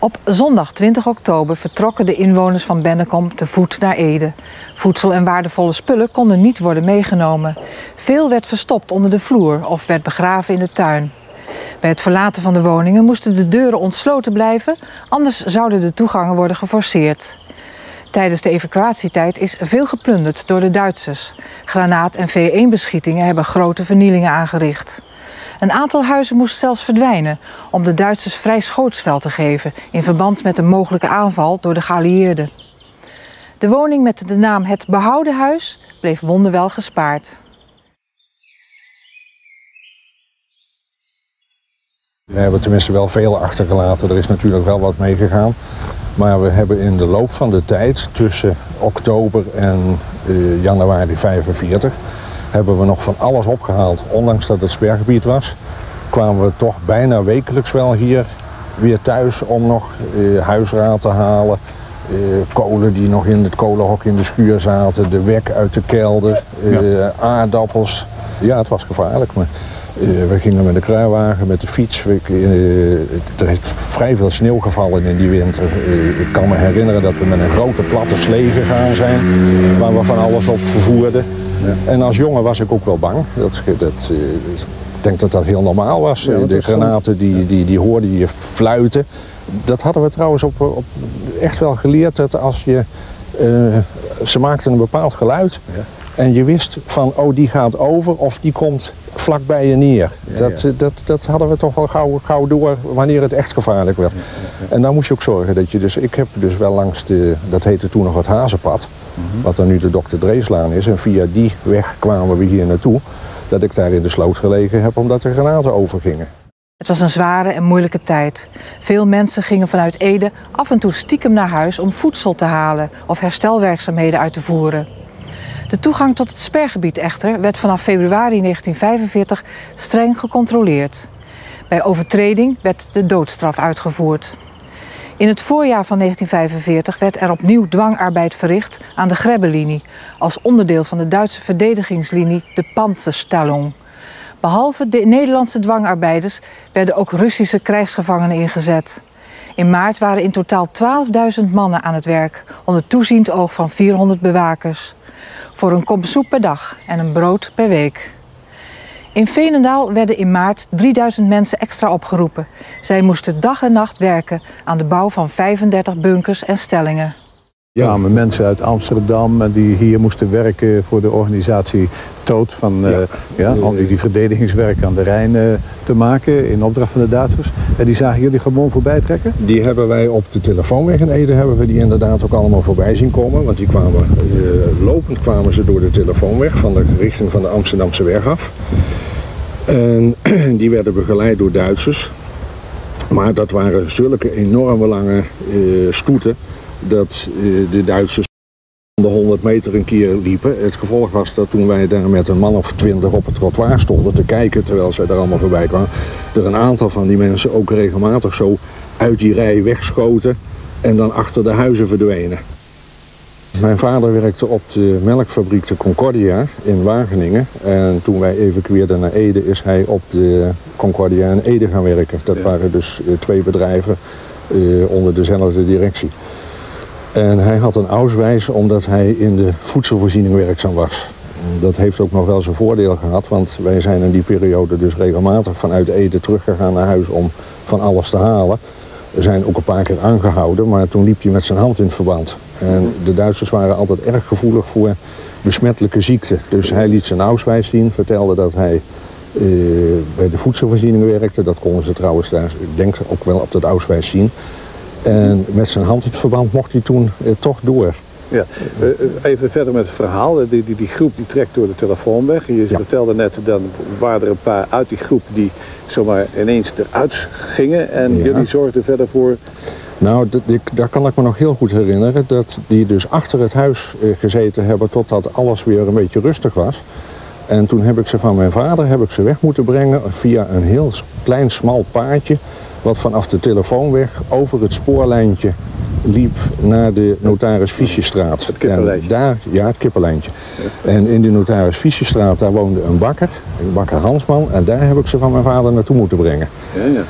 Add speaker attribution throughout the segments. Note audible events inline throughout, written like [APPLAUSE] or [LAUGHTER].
Speaker 1: Op zondag 20 oktober vertrokken de inwoners van Bennekom te voet naar Ede. Voedsel en waardevolle spullen konden niet worden meegenomen. Veel werd verstopt onder de vloer of werd begraven in de tuin. Bij het verlaten van de woningen moesten de deuren ontsloten blijven, anders zouden de toegangen worden geforceerd. Tijdens de evacuatietijd is veel geplunderd door de Duitsers. Granaat- en V1-beschietingen hebben grote vernielingen aangericht. Een aantal huizen moest zelfs verdwijnen om de Duitsers vrij schootsveld te geven in verband met een mogelijke aanval door de geallieerden. De woning met de naam Het Behouden Huis bleef wonderwel gespaard.
Speaker 2: We hebben tenminste wel veel achtergelaten. Er is natuurlijk wel wat meegegaan. Maar we hebben in de loop van de tijd, tussen oktober en uh, januari 45, hebben we nog van alles opgehaald. Ondanks dat het spergebied was, kwamen we toch bijna wekelijks wel hier weer thuis om nog uh, huisraad te halen. Uh, kolen die nog in het kolenhok in de schuur zaten, de wek uit de kelder, ja. aardappels. Ja, het was gevaarlijk, maar we gingen met de kruiwagen, met de fiets. We, er heeft vrij veel sneeuw gevallen in die winter. ik kan me herinneren dat we met een grote platte slee gegaan zijn, waar we van alles op vervoerden. Ja. En als jongen was ik ook wel bang. Dat, dat, ik denk dat dat heel normaal was. Ja, de granaten die, die, die hoorden je fluiten. Dat hadden we trouwens op, op echt wel geleerd dat als je... Uh, ze maakten een bepaald geluid. Ja. En je wist van, oh die gaat over of die komt vlak bij je neer. Ja, dat, ja. Dat, dat hadden we toch wel gauw, gauw door wanneer het echt gevaarlijk werd. En dan moest je ook zorgen dat je dus... Ik heb dus wel langs de... Dat heette toen nog het Hazenpad. Wat dan nu de Dr. Dreeslaan is. En via die weg kwamen we hier naartoe. Dat ik daar in de sloot gelegen heb omdat er granaten overgingen.
Speaker 1: Het was een zware en moeilijke tijd. Veel mensen gingen vanuit Ede af en toe stiekem naar huis om voedsel te halen of herstelwerkzaamheden uit te voeren. De toegang tot het spergebied echter werd vanaf februari 1945 streng gecontroleerd. Bij overtreding werd de doodstraf uitgevoerd. In het voorjaar van 1945 werd er opnieuw dwangarbeid verricht aan de Grebbelinie als onderdeel van de Duitse verdedigingslinie de Panzerstellung. Behalve de Nederlandse dwangarbeiders werden ook Russische krijgsgevangenen ingezet. In maart waren in totaal 12.000 mannen aan het werk onder toeziend oog van 400 bewakers voor een kom soep per dag en een brood per week. In Veenendaal werden in maart 3000 mensen extra opgeroepen. Zij moesten dag en nacht werken aan de bouw van 35 bunkers en stellingen.
Speaker 3: Ja, met mensen uit Amsterdam die hier moesten werken voor de organisatie Toot. Van, ja. Uh, ja, om die, die verdedigingswerk aan de Rijn uh, te maken in opdracht van de Duitsers. En die zagen jullie gewoon voorbij trekken?
Speaker 2: Die hebben wij op de telefoonweg in Ede hebben we die inderdaad ook allemaal voorbij zien komen. Want die kwamen, uh, lopend kwamen ze door de telefoonweg van de richting van de Amsterdamse weg af. En [CLEARS THROAT] die werden begeleid door Duitsers. Maar dat waren zulke enorme lange stoeten dat de Duitsers de 100 meter een keer liepen. Het gevolg was dat toen wij daar met een man of twintig op het trottoir stonden te kijken terwijl zij daar allemaal voorbij kwamen, er een aantal van die mensen ook regelmatig zo uit die rij wegschoten en dan achter de huizen verdwenen. Mijn vader werkte op de melkfabriek de Concordia in Wageningen. En toen wij evacueerden naar Ede is hij op de Concordia in Ede gaan werken. Dat waren dus twee bedrijven uh, onder dezelfde directie. En hij had een auswijs omdat hij in de voedselvoorziening werkzaam was. Dat heeft ook nog wel zijn voordeel gehad, want wij zijn in die periode dus regelmatig vanuit Ede teruggegaan naar huis om van alles te halen. We zijn ook een paar keer aangehouden, maar toen liep hij met zijn hand in verband. En de Duitsers waren altijd erg gevoelig voor besmettelijke ziekten. Dus hij liet zijn auswijs zien, vertelde dat hij uh, bij de voedselvoorziening werkte. Dat konden ze trouwens daar, ik denk ook wel op dat auswijs zien. En met zijn hand in het verband mocht hij toen eh, toch door.
Speaker 3: Ja, even verder met het verhaal. Die, die, die groep die trekt door de telefoon weg. Je ja. vertelde net, dan waren er een paar uit die groep die zomaar ineens eruit gingen. En ja. jullie zorgden verder voor...
Speaker 2: Nou, daar kan ik me nog heel goed herinneren. Dat die dus achter het huis eh, gezeten hebben totdat alles weer een beetje rustig was. En toen heb ik ze van mijn vader heb ik ze weg moeten brengen via een heel klein smal paadje wat vanaf de telefoonweg over het spoorlijntje liep naar de notaris Fiesjestraat.
Speaker 3: Het kippenlijntje?
Speaker 2: Daar, ja, het kippenlijntje. En in de notaris Fiesjestraat, daar woonde een bakker, een bakker Hansman. En daar heb ik ze van mijn vader naartoe moeten brengen.
Speaker 3: Ja, ja.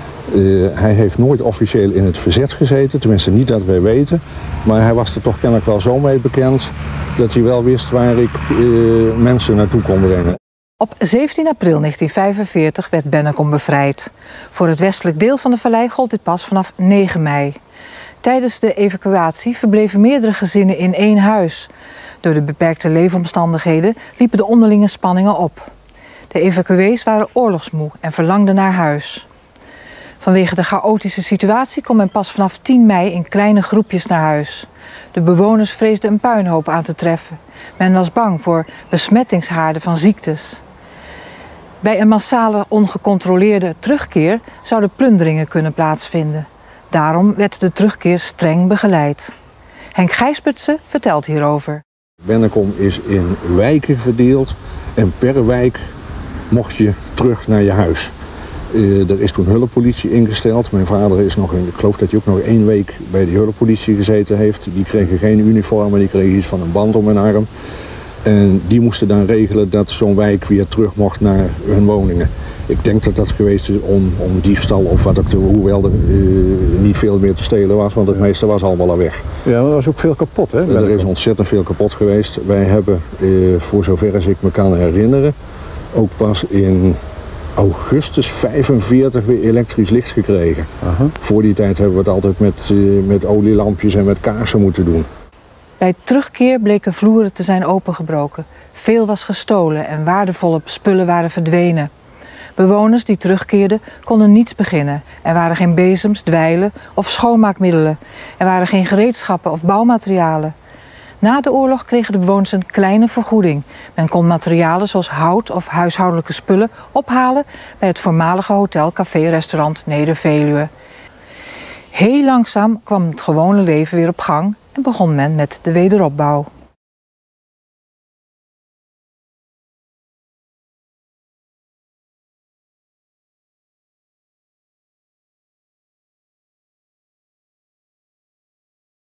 Speaker 2: hij heeft nooit officieel in het verzet gezeten, tenminste niet dat wij weten. Maar hij was er toch kennelijk wel zo mee bekend dat hij wel wist waar ik mensen naartoe kon brengen.
Speaker 1: Op 17 april 1945 werd Bennekom bevrijd. Voor het westelijk deel van de vallei gold dit pas vanaf 9 mei. Tijdens de evacuatie verbleven meerdere gezinnen in één huis. Door de beperkte leefomstandigheden liepen de onderlinge spanningen op. De evacuees waren oorlogsmoe en verlangden naar huis. Vanwege de chaotische situatie kon men pas vanaf 10 mei in kleine groepjes naar huis. De bewoners vreesden een puinhoop aan te treffen. Men was bang voor besmettingshaarden van ziektes. Bij een massale ongecontroleerde terugkeer zouden plunderingen kunnen plaatsvinden. Daarom werd de terugkeer streng begeleid. Henk Gijspertse vertelt hierover.
Speaker 2: Bennekom is in wijken verdeeld en per wijk mocht je terug naar je huis. Uh, er is toen hulppolitie ingesteld. Mijn vader is nog, ik geloof dat hij ook nog één week bij de hulppolitie gezeten heeft. Die kregen geen uniform, maar die kregen iets van een band om hun arm. En die moesten dan regelen dat zo'n wijk weer terug mocht naar hun woningen. Ik denk dat dat geweest is om, om diefstal of wat ook, hoewel er uh, niet veel meer te stelen was, want het meeste was allemaal al weg.
Speaker 3: Ja, er was ook veel kapot, hè?
Speaker 2: Er is ontzettend veel kapot geweest. Wij hebben, uh, voor zover als ik me kan herinneren, ook pas in augustus 45 weer elektrisch licht gekregen. Aha. Voor die tijd hebben we het altijd met, uh, met olielampjes en met kaarsen moeten doen.
Speaker 1: Bij terugkeer bleken vloeren te zijn opengebroken. Veel was gestolen en waardevolle spullen waren verdwenen. Bewoners die terugkeerden konden niets beginnen. Er waren geen bezems, dweilen of schoonmaakmiddelen. Er waren geen gereedschappen of bouwmaterialen. Na de oorlog kregen de bewoners een kleine vergoeding. Men kon materialen zoals hout of huishoudelijke spullen ophalen bij het voormalige hotel, café, restaurant Neder-Veluwe. Heel langzaam kwam het gewone leven weer op gang begon men met de wederopbouw.